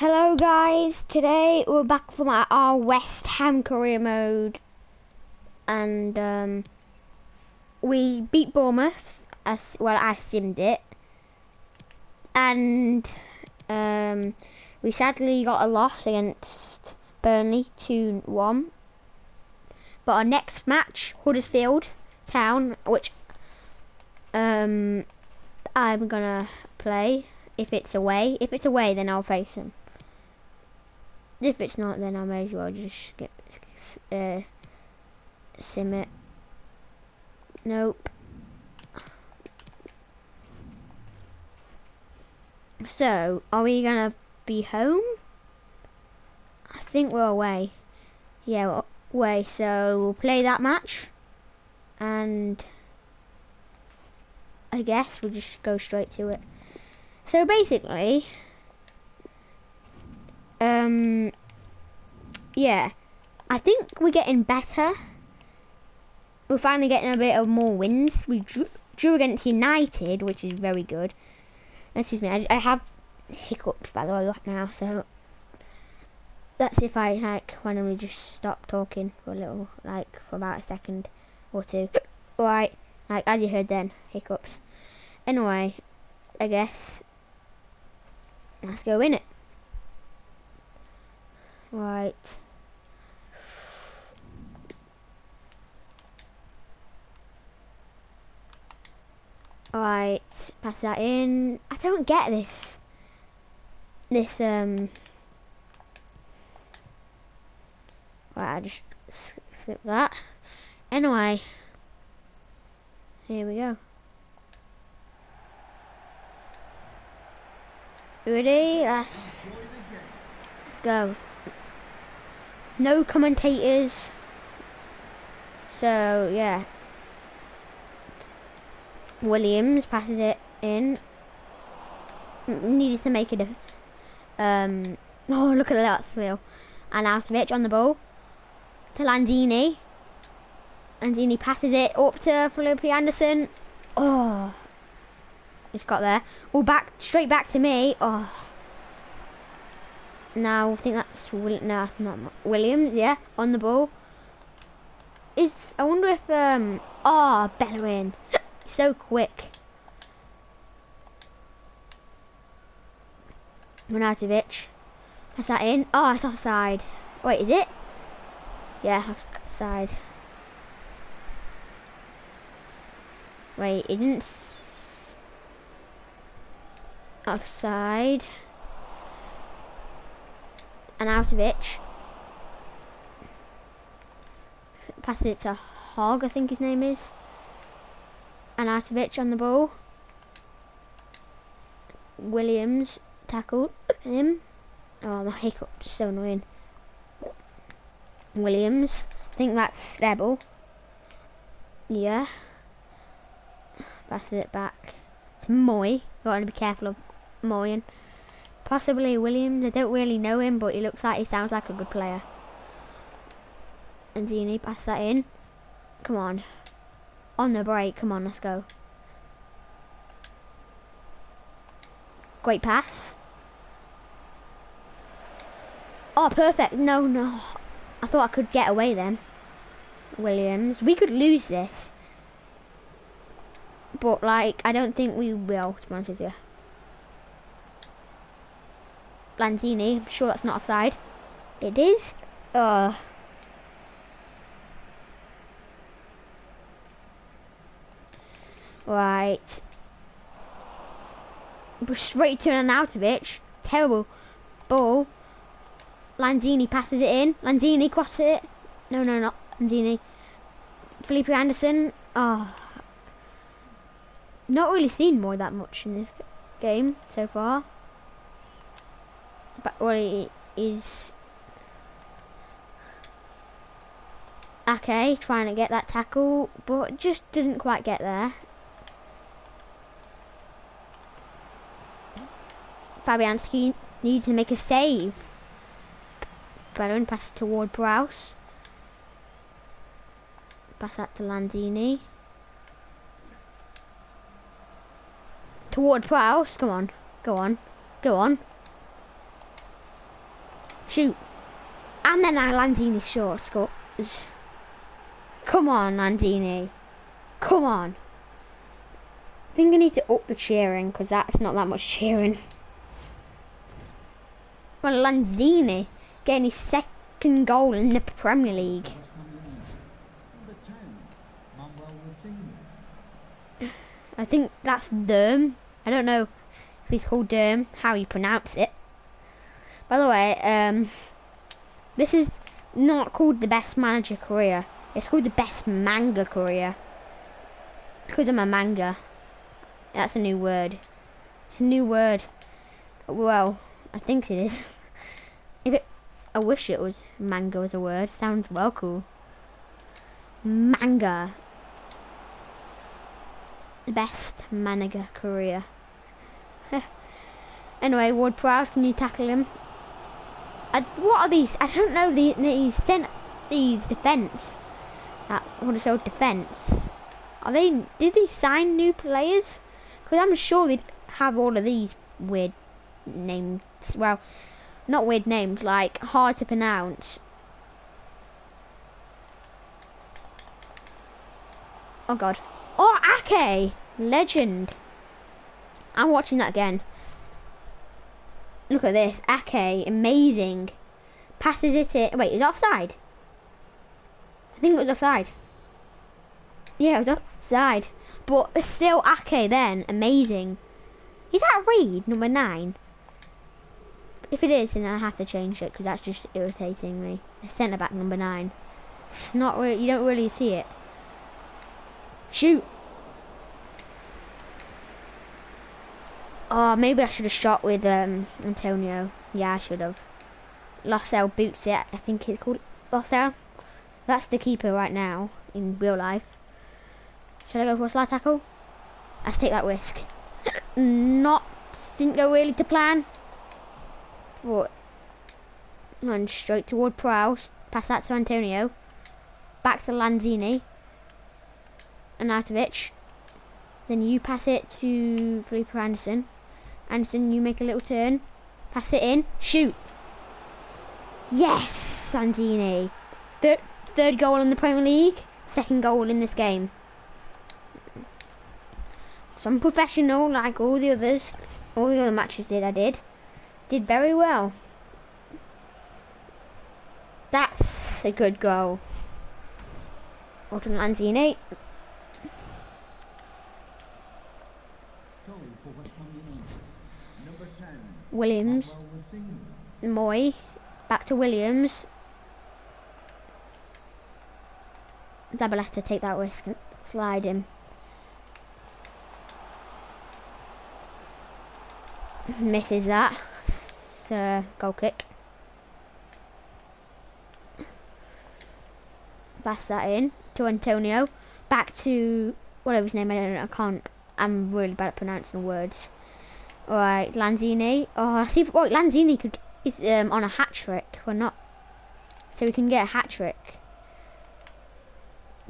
Hello guys, today we're back from our, West Ham career mode and um, we beat Bournemouth, as well I simmed it and um, we sadly got a loss against Burnley 2-1 but our next match, Huddersfield Town, which um, I'm gonna play if it's away. If it's away, then I'll face them. If it's not, then I may as well just get uh, sim it. Nope. So, are we gonna be home? I think we're away. Yeah, we're away. So we'll play that match, and I guess we'll just go straight to it. So basically, um, yeah, I think we're getting better. We're finally getting a bit of more wins. We drew, drew against United, which is very good. Excuse me, I, I have hiccups by the way right now, so that's if I like randomly just stop talking for a little, like for about a second or two. Right, like as you heard then, hiccups. Anyway, I guess let's go in it. Right. Alright, pass that in. I don't get this. This, um... Right, I just skip that. Anyway. Here we go. Ready? Let's, let's go. No commentators. So, yeah. Williams passes it in. Needed to make it a... Um, oh, look at that skill. And Arnautovic on the ball. To Lanzini. Lanzini passes it up to Felipe Anderson. Oh. It's got there. All back, straight back to me. Oh. Now, I think that's Will no, not Williams, yeah, on the ball. Is I wonder if um oh Bellerin so quick. Ronaldovic. That's that in. Oh, it's offside. Wait, is it? Yeah, offside. Wait, it didn't. Offside. Arnautovic. Passes it to Hogg, I think his name is. Arnautovic on the ball. Williams tackled him. Oh, my hiccup, so annoying. Williams. I think that's Stebble. Yeah. Passes it back to Mooy. Got to be careful of Mooy and possibly Williams. I don't really know him, but he looks like he sounds like a good player. And Zini, pass that in. Come on. On the break. Come on, let's go. Great pass. Oh, perfect. No, no. I thought I could get away then. Williams. We could lose this. But, like, I don't think we will, to be honest with you. Lanzini. I'm sure that's not offside. It is. Uh. Right. Straight to and out of it. Terrible ball. Lanzini passes it in. Lanzini crosses it. No, no, not Lanzini. Felipe Anderson. Oh. Not really seen more that much in this game so far but what he is okay trying to get that tackle but just didn't quite get there. Fabianski needs to make a save. Brennan pass it toward Prowse pass that to Lanzini. Toward Prowse come on go on go on Shoot. And then our Lanzini short scores. Come on, Lanzini. Come on. I think I need to up the cheering because that's not that much cheering. Well, Lanzini getting his second goal in the Premier League. West Ham United. Number 10, Manuel Lanzini. I think that's Derm. I don't know if he's called Derm, how you pronounce it. By the way, um, this is not called the best manager career. It's called the best manga career. Because I'm a manga. That's a new word. It's a new word. Well, I think it is. If it, I wish it was manga as a word. Sounds well cool. Manga. The best manager career. anyway, Ward Prowse, can you tackle him? I, what are these? I don't know. These, these these defense. That what is called defense. Are they? Did they sign new players? Because I'm sure they have all of these weird names. Well, not weird names, like hard to pronounce. Oh god. Oh, Ake! Legend. I'm watching that again. Look at this. Ake, amazing. Passes it in. Wait, is it offside? I think it was offside. Yeah, it was offside. But still, Ake then, amazing. Is that Reed, number nine? If it is, then I have to change it because that's just irritating me. Centre back number nine. It's not really, you don't really see it. Shoot. Oh, maybe I should have shot with um, Antonio. Yeah, I should have. Lössl boots it. I think it's called Lössl. That's the keeper right now in real life. Should I go for a slide tackle? Let's take that risk. Not didn't go really to plan. But and straight toward Prowse. Pass that to Antonio. Back to Lanzini. Arnautovic. Then you pass it to Felipe Anderson. Anderson, you make a little turn. Pass it in. Shoot. Yes, Santini. Third, third goal in the Premier League. Second goal in this game. Some professional, like all the others. All the other matches did, I did. Did very well. That's a good goal. Autumn Lanzini. Goal for West Ham United. Number 10, Williams. Mooy. Back to Williams. Zabaleta take that risk and slide him. Misses that. It's goal kick. Pass that in to Antonio. Back to whatever his name I don't know. I can't. I'm really bad at pronouncing words. Alright, Lanzini. Oh, I see if oh, Lanzini could is um, on a hat trick or not. So we can get a hat trick.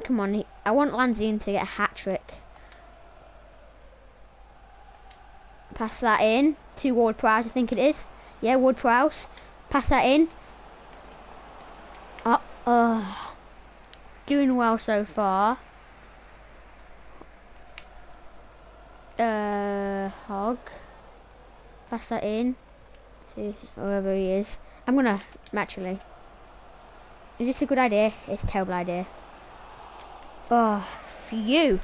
Come on, I want Lanzini to get a hat trick. Pass that in to Ward Prowse, I think it is. Yeah, Ward Prowse. Pass that in. Oh, uh, doing well so far. Uh, Hogg. Pass that in to whoever he is. I'm gonna actually. Is this a good idea? It's a terrible idea. Oh, for you.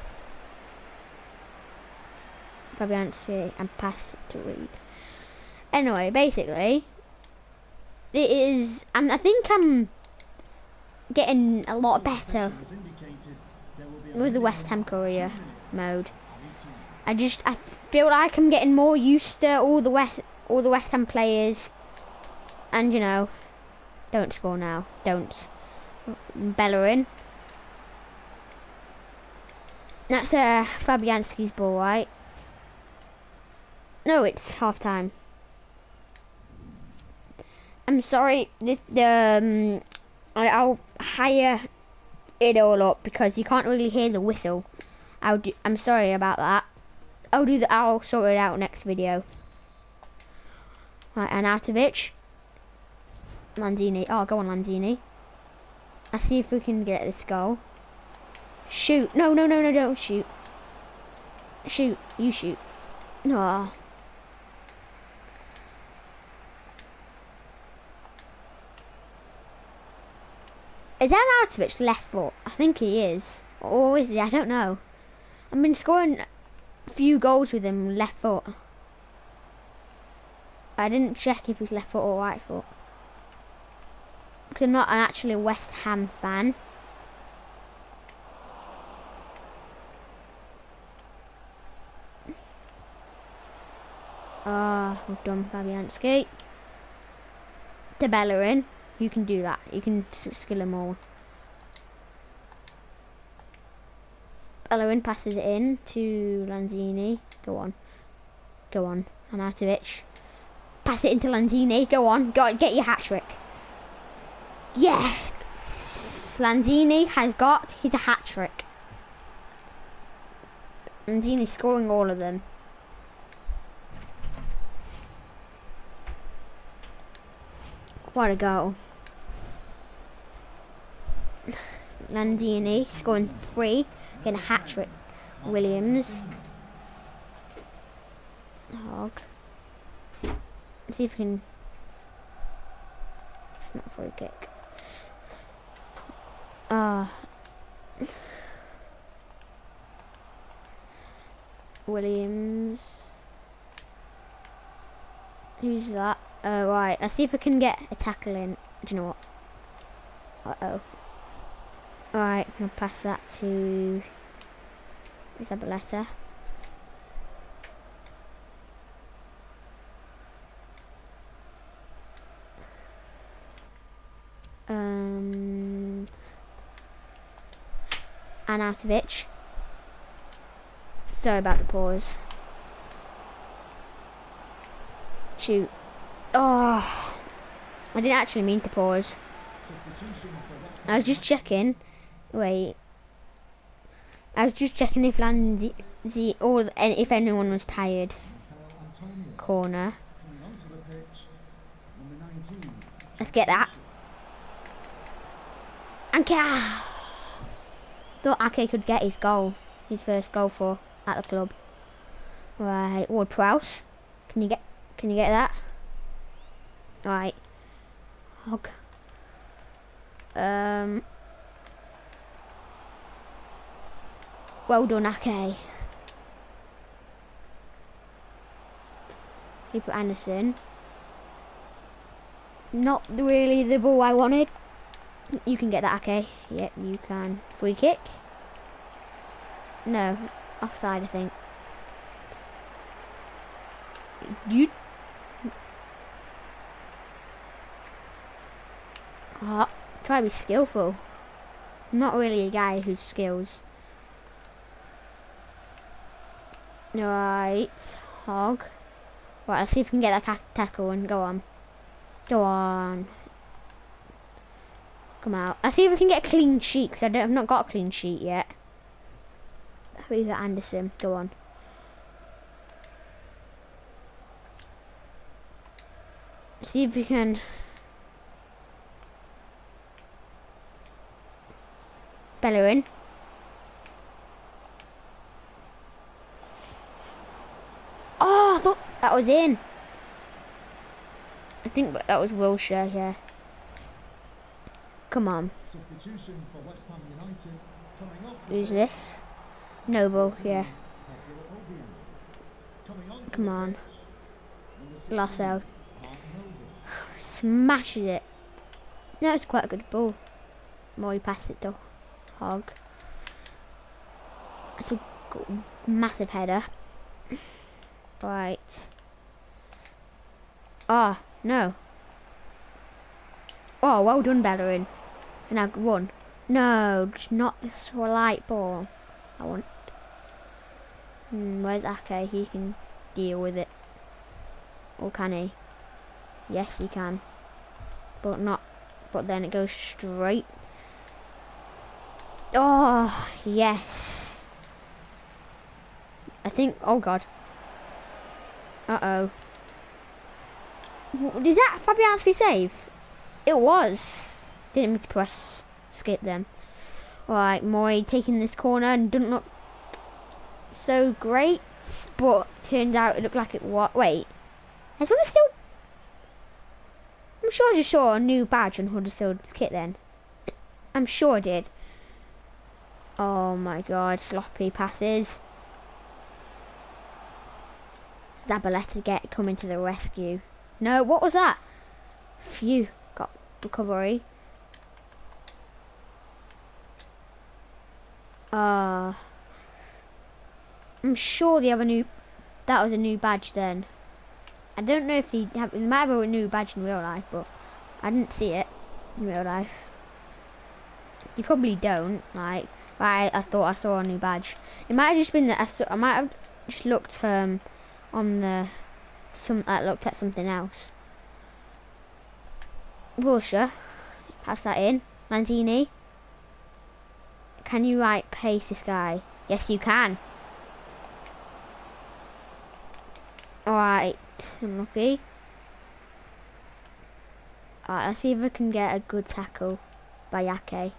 Fabianski and pass to read. Anyway, basically, it is. I'm, I think I'm getting a lot better As indicated, there will be with the West Ham career mode. I just I feel like I'm getting more used to all the West all the West Ham players, and you know, don't score now, don't. Bellerin. That's uh, Fabianski's ball, right? No, it's half time. I'm sorry. This the um, I, I'll hire it all up because you can't really hear the whistle. I'll do, I'm sorry about that. I'll do that. I'll sort it out next video. Right, Arnautovic. Lanzini. Oh, go on, Lanzini. Let's see if we can get this goal. Shoot. No, no, no, no, don't shoot. Shoot. You shoot. Oh. Is that Artovich left foot? I think he is. Or is he? I don't know. I've been scoring few goals with him left foot. I didn't check if he's left foot or right foot. I'm not actually a West Ham fan. Ah, we've done Fabianski. To Bellerin. You can do that. You can skill him all. Bellerin passes it in to Lanzini. Go on. Go on. Arnautovic. Pass it into Lanzini. Go on. Go on. Get your hat trick. Yes! Lanzini has got his hat trick. Lanzini scoring all of them. What a goal. Lanzini scoring three, a hat trick. Williams. Hogg. Let's see if we can. It's not free kick. Ah. Williams. Who's that? Oh, right. Let's see if we can get a tackle in. Do you know what? Uh oh. Alright, I'm gonna pass that to Isabelletta. Um, Arnautovic. Sorry about the pause. Shoot. Oh, I didn't actually mean to pause. I was just checking. Wait. I was just checking if Lanzi or if anyone was tired. Corner. coming onto the pitch. Number 19. Let's get that. Ake. Thought Ake could get his goal, his first goal for at the club. Right, Ward Prowse. Can you get? Can you get that? Right. Hogg. Um. Well done, Ake. Keep put Anderson. Not really the ball I wanted. You can get that, okay? Yep, you can. Free kick? No, offside, I think. You. Oh, try to be skillful. Not really a guy who's skills. Right, Hogg. Right, let's see if we can get that tackle and go on. Go on. Come out. Let's see if we can get a clean sheet because I've not got a clean sheet yet. Who's that Anderson? Go on. See if we can. Bellerin. Oh, I thought that was in. I think that was Wilshere, yeah. Come on. Substitution for West Ham United. Coming off Who's this? Noble, yeah. Pablo Obiang. Coming onto Come on. pitch, number 16, Lasso. Smashes it. No, it's quite a good ball. More you pass it to Hogg. That's a massive header. Right. Ah, no. Oh, well done, Bellerin. And I won. No, just not this light ball. I want. Hmm, where's Ake? He can deal with it. Or can he? Yes, he can. But not. But then it goes straight. Oh, yes. I think. Oh, God. Uh oh. Did that Fabianski save? It was. Didn't mean to press skip them. Alright, Mooy taking this corner and doesn't look so great, but turns out it looked like it was. Wait, has Huddersfield? I'm sure I just saw a new badge on Huddersfield's kit then. I'm sure I did. Oh my god, sloppy passes. Zabaleta get coming to the rescue. No, what was that? Phew, got recovery. Uh, I'm sure have a new. That was a new badge then. I don't know if he have. He might have a new badge in real life, but I didn't see it in real life. You probably don't. Like, I, I thought I saw a new badge. It might have just been that I, I might have just looked um on the some I looked at something else. Wilshere, pass that in. Lanzini. Can you right pace this guy? Yes, you can. Alright, unlucky. Alright, let's see if I can get a good tackle by Yake.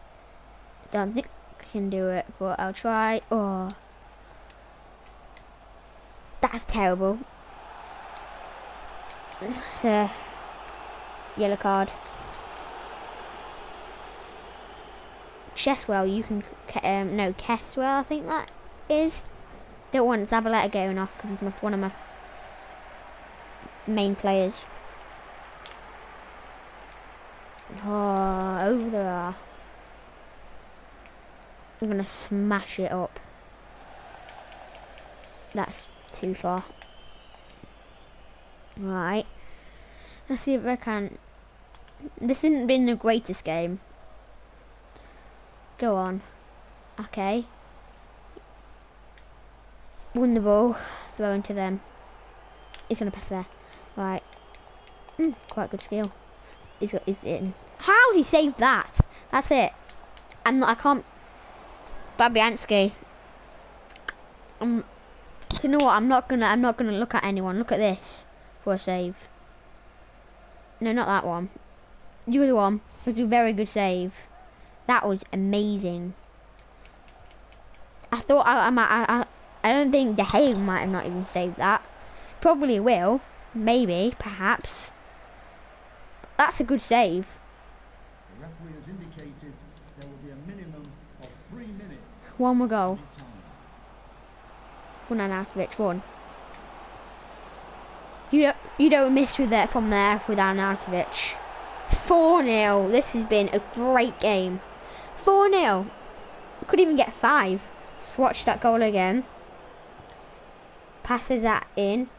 Don't think I can do it, but I'll try. Oh. That's terrible. It's a yellow card. Cheswell, you can, um, no, Kesswell, I think that is. Don't want Zabaleta going off because he's one of my main players. Oh, over there. I'm gonna smash it up. That's too far. Right. Let's see if I can. This hasn't been the greatest game. Go on. Okay. Win the ball. Throw into them. He's gonna pass there. Right. Mm, quite good skill. He's got. He's in. How did he save that? That's it. I'm not. I can't. Fabianski. Um. You know what? I'm not gonna. I'm not gonna look at anyone. Look at this for a save. No, not that one. You were the other one was a very good save. That was amazing. I thought I, I might. I, I, I don't think De Gea might have not even saved that. Probably will. Maybe. Perhaps. That's a good save. The referee has indicated there will be a minimum of three minutes. One more goal. time. One and Arnautovic one. You don't you don't miss with that from there with Arnautovic. Four 0 This has been a great game. Four 0 Could even get five. Watch that goal again. Passes that in.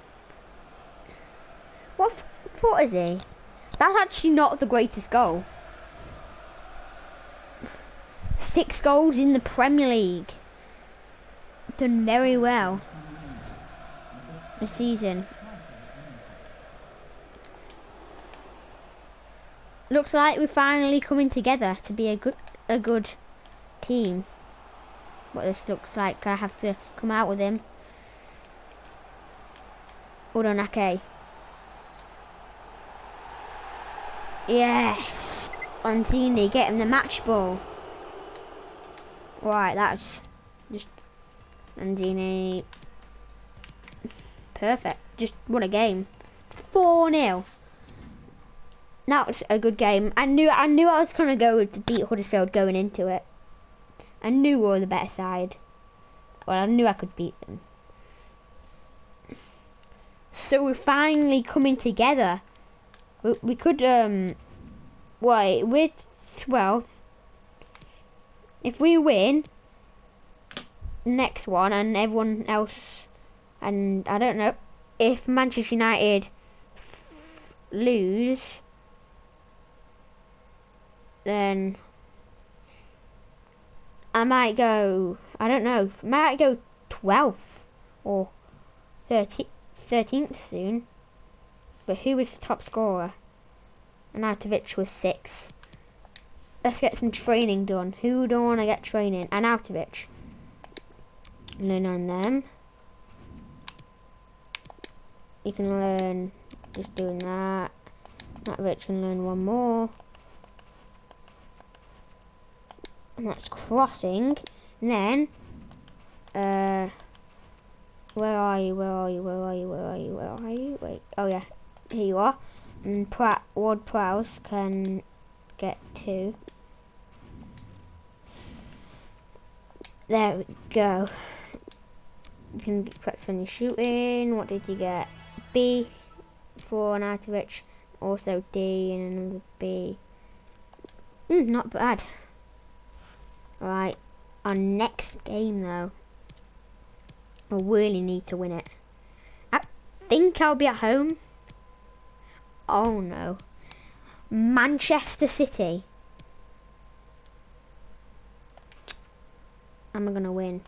What foot is he? That's actually not the greatest goal. Six goals in the Premier League. Done very well this season. Looks like we're finally coming together to be a good a good team. What this looks like, I have to come out with him. Udonake. Yes! Antini, get him the match ball. Right, that's Andini. Perfect. Just what a game. 4 0. That was a good game. I knew I knew I was gonna go with to beat Huddersfield going into it. I knew we were the better side. Well, I knew I could beat them. So we're finally coming together. We, we could um. Wait, we're well. If we win next one and everyone else, and I don't know if Manchester United lose then I might go, I don't know, might go 12th or 30, 13th soon. But who was the top scorer? Arnautovic was 6. Let's get some training done. Who don't want to get training? Arnautovic. Learn on them. You can learn just doing that. That rich can learn one more. And that's crossing. And then, uh, where are you? Where are you? Where are you? Where are you? Where are you? Wait. Oh yeah, here you are. And Pratt, Ward Prowse can get two. There we go. You can practice on your shooting. What did you get? B for Arnautovic. Also D and another B. Mm, not bad. Right. Our next game though. I really need to win it. I think I'll be at home. Oh no. Manchester City. Am I gonna win?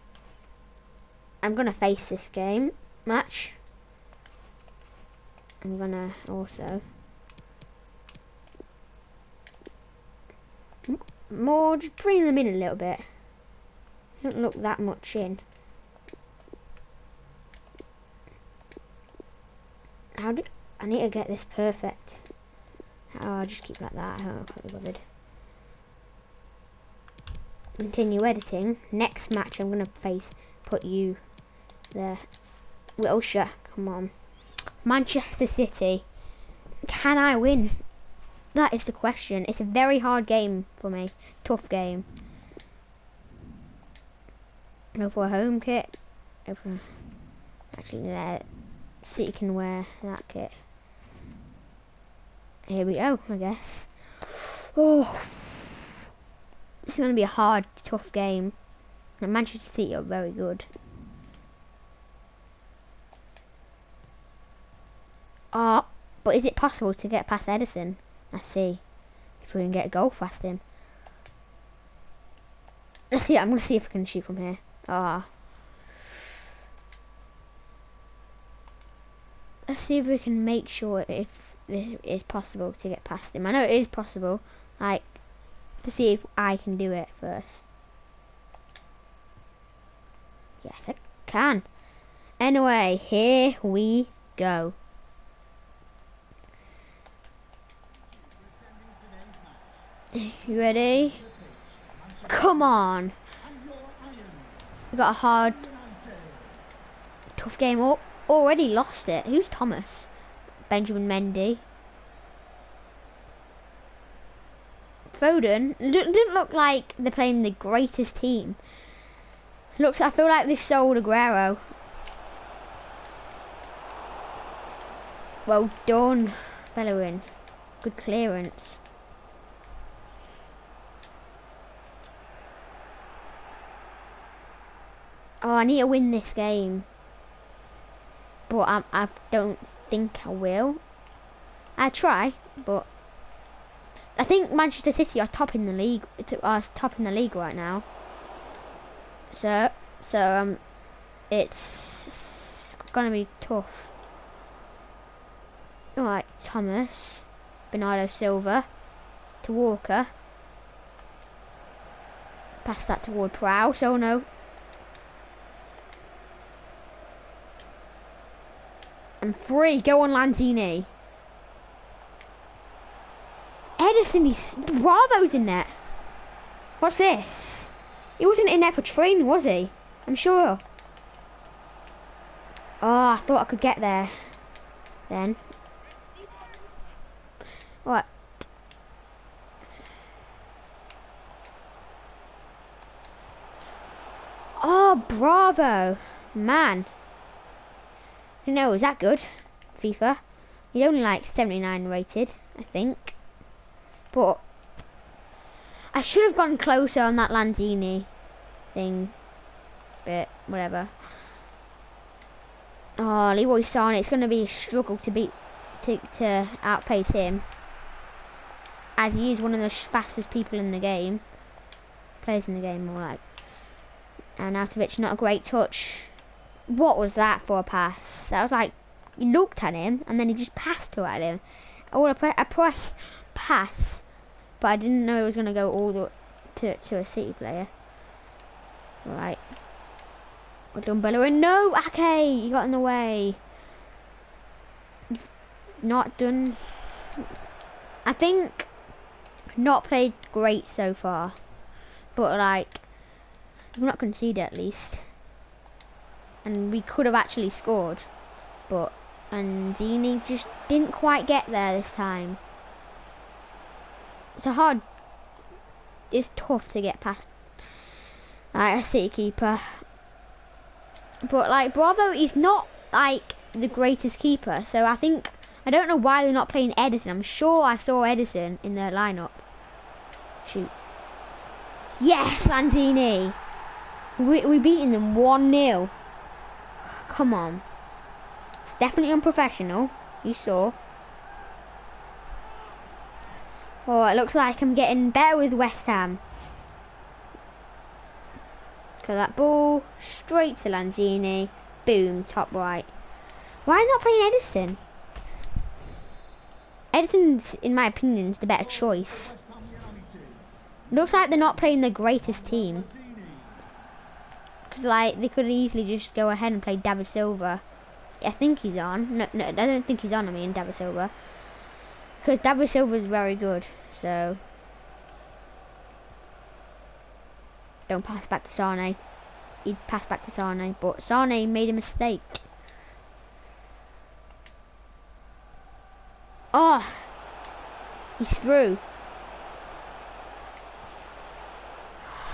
I'm gonna face this game match. I'm gonna also more just bring them in a little bit. Don't look that much in. How did I need to get this perfect? Oh, I'll just keep like that. I can't be bothered. Continue editing. Next match, I'm gonna face put you there. Wilshere, come on. Manchester City. Can I win? That is the question. It's a very hard game for me. Tough game. Go for a home kit. Actually there. City can wear that kit. Here we go, I guess. Oh, this is going to be a hard, tough game. And Manchester City are very good. Ah, but is it possible to get past Ederson? I see. If we can get a goal past him. Let's see, I'm going to see if I can shoot from here. Ah. Let's see if we can make sure if it is possible to get past him. I know it is possible. Like, to see if I can do it first. Yes, I can. Anyway, here we go. You ready? Come on. We got a hard, tough game. Oh, already lost it. Who's Thomas? Benjamin Mendy. Foden didn't look like they're playing the greatest team. Looks, I feel like they sold Aguero. Well done, Bellerin. Good clearance. Oh, I need to win this game. But I, I don't think I will. I try, but I think Manchester City are top in the league. Are top in the league right now. So, so um, it's gonna be tough. Alright, Thomas, Bernardo Silva, to Walker. Pass that toward Prowse. Oh no, And three, go on Lanzini. Ederson, he's, Bravo's in there. What's this? He wasn't in there for training, was he? I'm sure. Oh, I thought I could get there. Then. What? Oh, bravo. Man. No, is that good? FIFA. He's only like 79 rated, I think. But I should have gone closer on that Lanzini thing. But whatever. Oh, Leroy Sane, it's going to be a struggle to beat, to, to outpace him. As he is one of the fastest people in the game. Players in the game, more like. And Arnautovic, not a great touch. What was that for a pass? That was like, he looked at him and then he just passed to at him. Oh, I, pre I pressed pass, but I didn't know it was going to go all the to, to a City player. Right. Done, Bellerin. No, Ake, you got in the way. Not done. I think not played great so far, but like not conceded at least, and we could have actually scored, but and Zini just didn't quite get there this time. It's a hard. It's tough to get past like a city keeper. But like Bravo is not like the greatest keeper, so I think I don't know why they're not playing Ederson. I'm sure I saw Ederson in their lineup. Shoot. Yes, Lanzini. We we beating them one 0 Come on. It's definitely unprofessional. You saw. Oh, it looks like I'm getting better with West Ham. Cause that ball straight to Lanzini. Boom, top right. Why not playing Ederson? Ederson's, in my opinion, is the better choice. Looks like they're not playing the greatest team. Like, they could easily just go ahead and play David Silva. I think he's on. No, no, I don't think he's on, I mean, David Silva. Because David Silva is very good, so... Don't pass back to Sane. He'd pass back to Sane, but Sane made a mistake. Oh! He's through.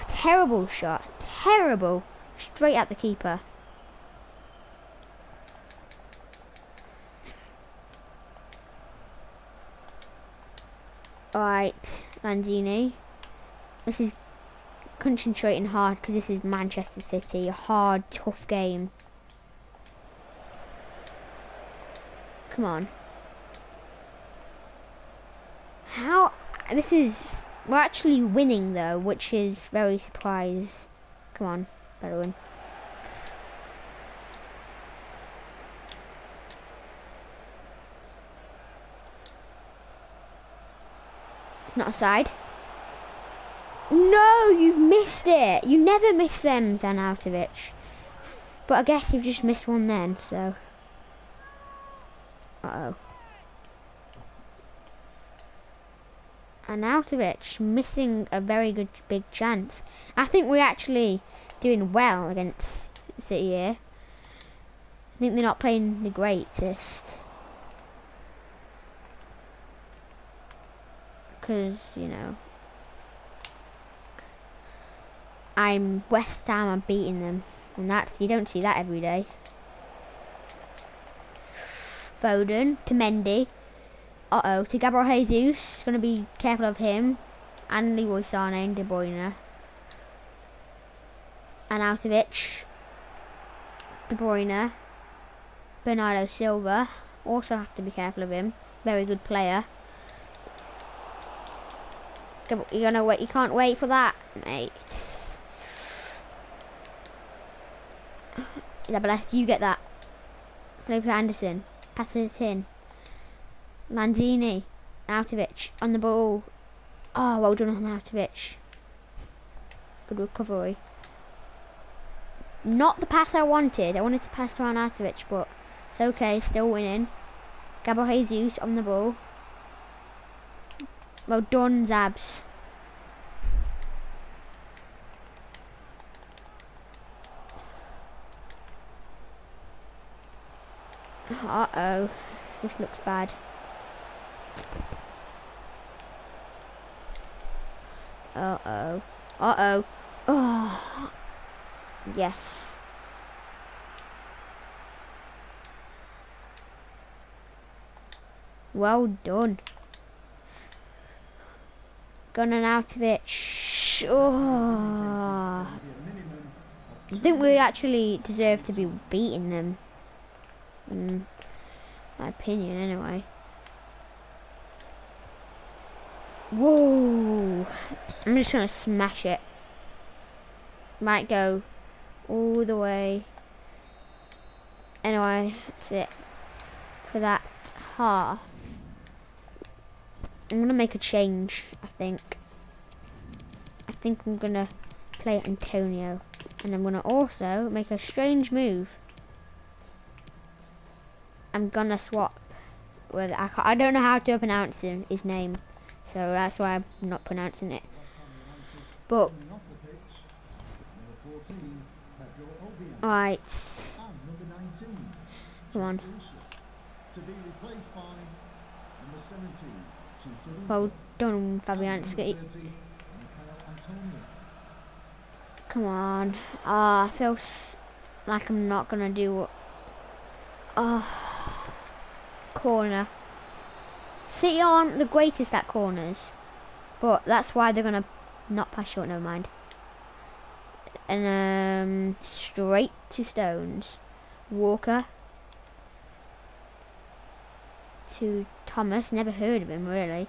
Terrible shot. Terrible. Straight at the keeper. Alright, Lanzini. This is concentrating hard because this is Manchester City. A hard, tough game. Come on. How? This is. We're actually winning though, which is very surprise. Come on, better win. It's not a side. No, you've missed it. You never miss them, Zanautovic. But I guess you've just missed one then, so. Uh oh. Arnautovic missing a very good big chance. I think we're actually doing well against City here. I think they're not playing the greatest. Because, you know, I'm West Ham, I'm beating them. And that's, you don't see that every day. Foden to Mendy. Uh-oh, to Gabriel Jesus. Going to be careful of him. And Leroy Sane and De Bruyne. And Arnautovic. De Bruyne. Bernardo Silva. Also have to be careful of him. Very good player. You're gonna wait. You can't wait for that, mate. Isabella, you get that. For Anderson. Pass it in. Lanzini. Arnautovic on the ball. Oh, well done, on Arnautovic. Good recovery. Not the pass I wanted. I wanted to pass to Arnautovic, but it's okay. Still winning. Gabriel Jesus on the ball. Well done, Zabs. Uh oh, this looks bad. Uh oh, uh oh, oh, yes. Well done. Gone out of it. Shh. Oh. I think we actually deserve to be beating them. In my opinion, anyway. Whoa! I'm just gonna smash it. Might go all the way. Anyway, that's it. For that half. I'm gonna make a change, I think. I think I'm gonna play Antonio. And I'm gonna also make a strange move. I'm gonna swap with I, I don't know how to pronounce him, his name, so that's why I'm not pronouncing it. But coming off the 14, Pedro Obiang. Alright. And number 19, Come on. Wilshere. To be replaced by number 17, Well done, Fabianski. Number 30, Michael Antonio. Come on. Ah, I feel like I'm not gonna do what. Ah, corner. City aren't the greatest at corners, but that's why they're gonna not pass short. Never mind. And um, straight to Stones. Walker. To Thomas. Never heard of him really.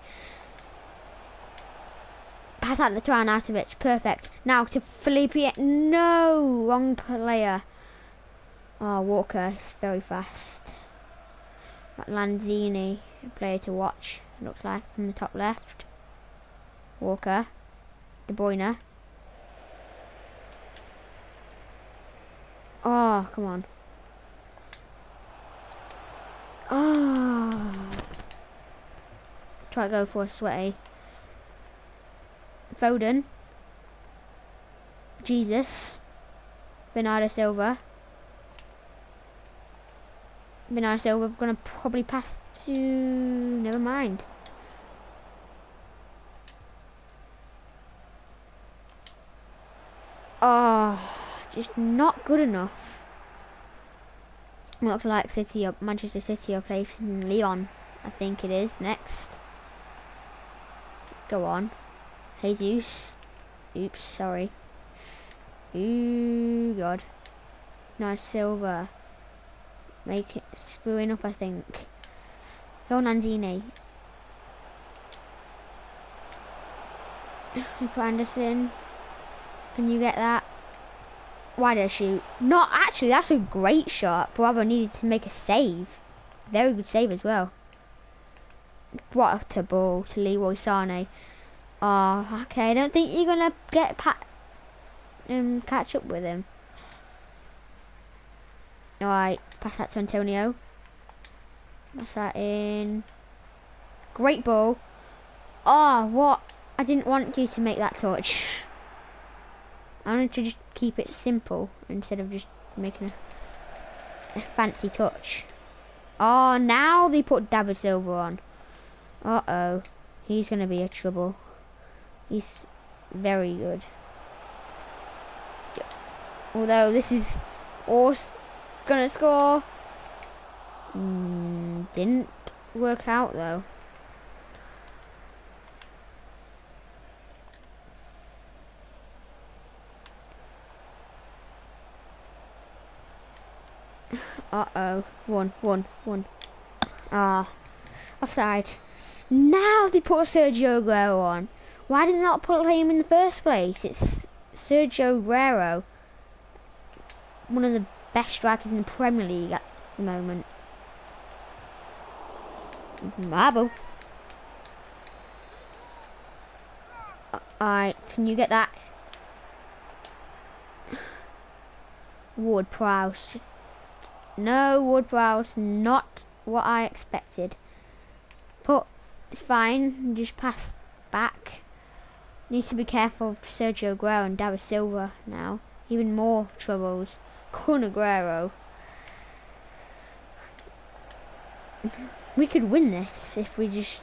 Pass out the to Arnautovic. Perfect. Now to Felipe. No! Wrong player. Oh, Walker is very fast. Lanzini, player to watch, looks like, from the top left. Walker. De Bruyne. Oh, come on. Oh. Try to go for a sweaty. Foden. Jesus. Bernardo Silva. Bernardo Silva gonna probably pass to never mind. Oh, just not good enough. Looks like City or Manchester City are playing Leon, I think it is next. Go on. Jesus. Oops, sorry. Ooh, God. Nice silver. Make it screwing up, I think. Go Lanzini. Nico Anderson. Can you get that? Why did I shoot? Not actually, that's a great shot. Bravo needed to make a save. Very good save as well. What a ball to Leroy Sane. Oh, okay. I don't think you're gonna get pat um catch up with him. Alright, pass that to Antonio. Pass that in. Great ball. Oh, what? I didn't want you to make that touch. I wanted to just keep it simple instead of just making a, a fancy touch. Oh, now they put David Silva on. Uh oh. He's going to be a trouble. He's very good. Although this is also gonna score. Mm, didn't work out though. Uh oh. One, one, one. Ah. Offside. Now they put Sergio Aguero on. Why did they not put him in the first place? It's Sergio Aguero. One of the best strikers in the Premier League at the moment. Marble. Alright, can you get that? Ward Prowse. No, Ward Prowse, not what I expected. But it's fine, just pass back. Need to be careful of Sergio Aguero and David Silva now. Even more troubles. Kun Aguero. We could win this if we just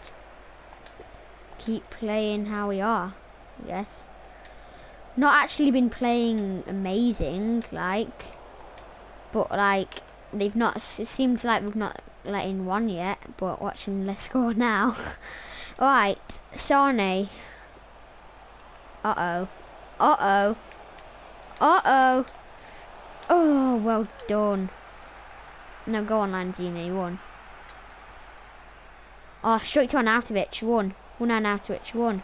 keep playing how we are, I guess. Not actually been playing amazing, like, but like, they've not, it seems like we've not let in one yet, but watching the score now. right, Sane. Uh-oh. Uh-oh. Uh-oh. Oh, well done. No, go on, Lanzini, you won. Oh, straight to one. One out of Arnautovic, one.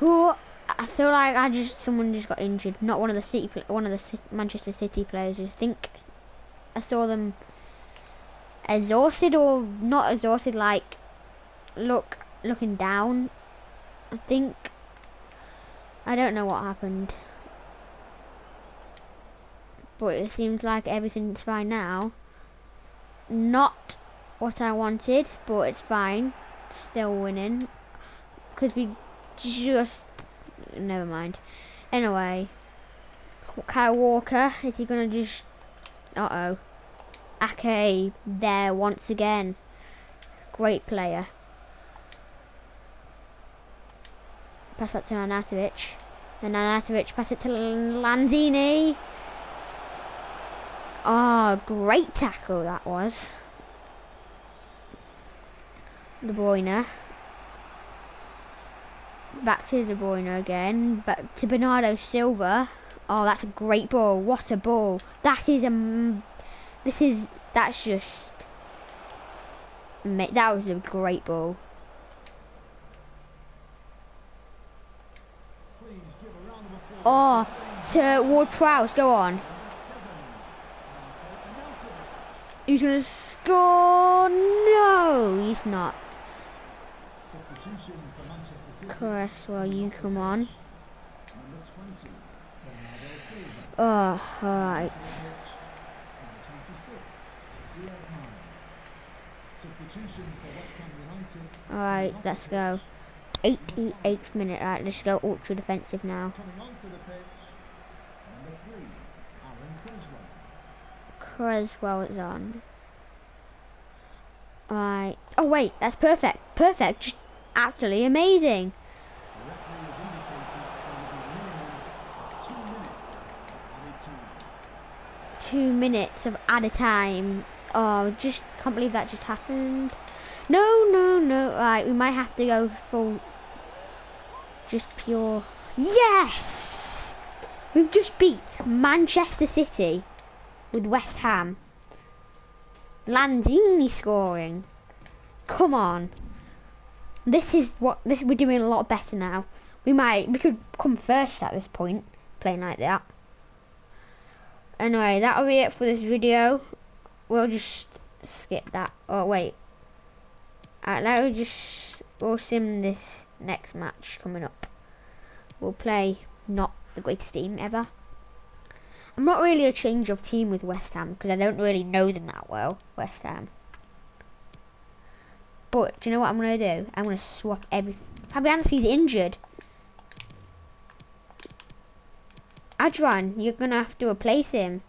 Oh, Feel like I just someone just got injured. Not one of the city, one of the Manchester City players. I think I saw them exhausted or not exhausted. Like look, looking down. I think I don't know what happened, but it seems like everything's fine now. Not what I wanted, but it's fine. Still winning. Because we just... Never mind. Anyway. Kyle Walker, is he going to just... Uh-oh. Ake there once again. Great player. Pass that to Arnautovic. Then Arnautovic pass it to Lanzini. Oh, great tackle that was. De Bruyne. Back to De Bruyne again. but to Bernardo Silva. Oh, that's a great ball. What a ball. That is a... This is... That's just... That was a great ball. Oh, to Ward Prowse, go on. He's gonna score. No, he's not. Substitution Manchester you come on. Number 20, Bernardo Silva. Oh, alright. Arnautovic. Number 26, Riyad Mahrez. Substitution for West Ham United. Alright, let's go. 88th minute, right, let's go ultra defensive now. Coming onto the pitch, number 3, Aaron Cresswell. Cresswell is on. Alright. Oh, wait, that's perfect. Perfect. Just absolutely amazing. Two minutes of added time. Two minutes at a time. Oh, just can't believe that just happened. No, no, no. Right, we might have to go full. Just pure. Yes! We've just beat Manchester City with West Ham. Lanzini scoring. Come on. This is what this we're doing a lot better now. We might we could come first at this point, playing like that. Anyway, that'll be it for this video. We'll just skip that. Oh wait. Alright, we'll just we'll sim this next match coming up. We'll play not the greatest team ever. I'm not really a change of team with West Ham because I don't really know them that well, West Ham. But do you know what I'm gonna do? I'm gonna swap every. Fabianski's injured. Adrian, you're gonna have to replace him.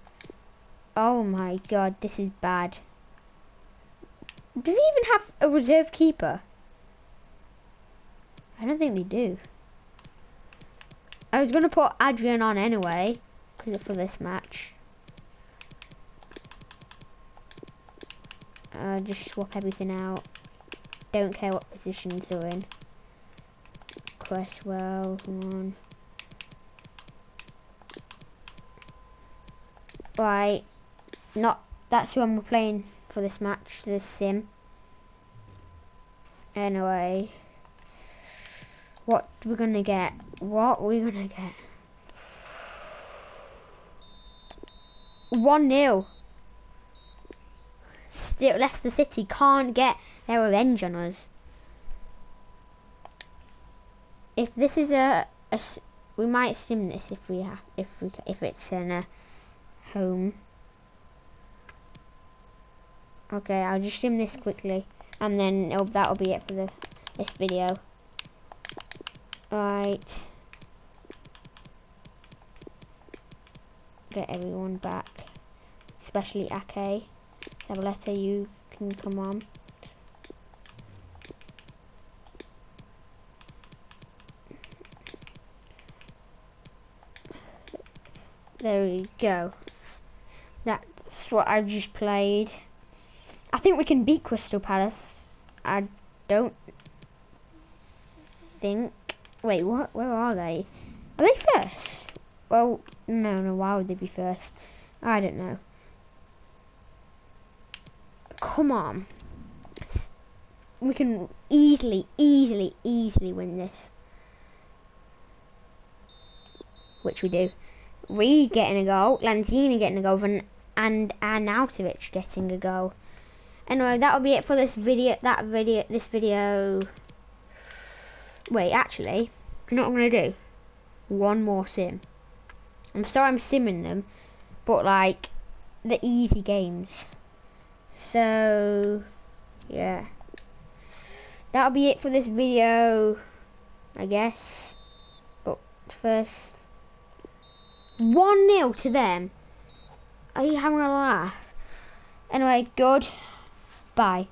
Oh my god, this is bad. Do they even have a reserve keeper? I don't think they do. I was gonna put Adrian on anyway, because for this match. Uh, just swap everything out. Don't care what positions they're in. Cresswell, come on. Right, not that's who I'm playing for this match, this sim. Anyway, what we're gonna get? What we're gonna get? One 0 Still, Leicester City can't get their revenge on us. If this is a, we might sim this if we have, if we, if it's in a home. Okay, I'll just sim this quickly, and then that'll be it for the this video. Right. Get everyone back, especially Ake. Zabaleta, you can come on. There we go. That's what I've just played. I think we can beat Crystal Palace. I don't think. Wait, what? Where are they? Are they first? Well, no, no. Why would they be first? I don't know. Come on. We can easily, easily, easily win this. Which we do. Reed getting a goal, Lanzini getting a goal, and, and Arnautovic getting a goal. Anyway, that'll be it for this video. That video, this video. Wait, actually, you know what I'm gonna do? One more sim. I'm sorry I'm simming them, but like the easy games. So yeah. That'll be it for this video, I guess. But first, 1 0 to them. Are you having a laugh? Anyway, good. Bye.